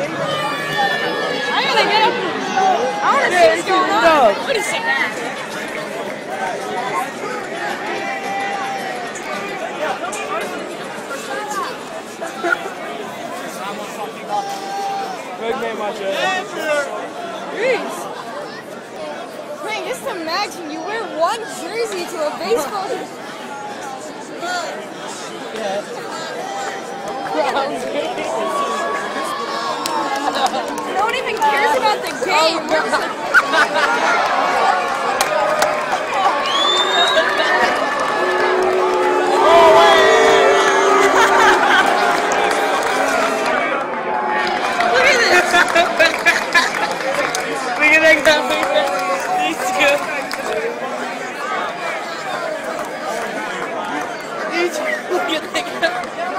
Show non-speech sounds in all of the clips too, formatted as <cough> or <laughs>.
I gotta get up. I wanna see what's going on. What is it? Good game, my Jeez. Man, just imagine you wear one jersey to a baseball game. Yeah even cares about the game. Oh, Look at this. Look at that guy. These two. These two. Look at.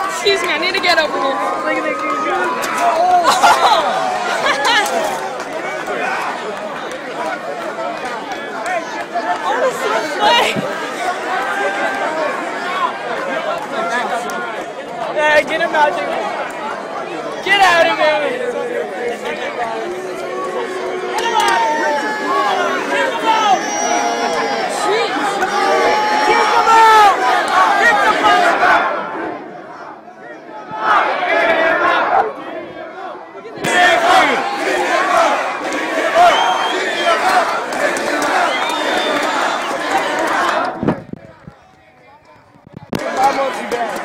Excuse me, I need to get over here. Look at that guy. <laughs> Oh. I want play. Yeah, get him out there. Get out of here. Deus.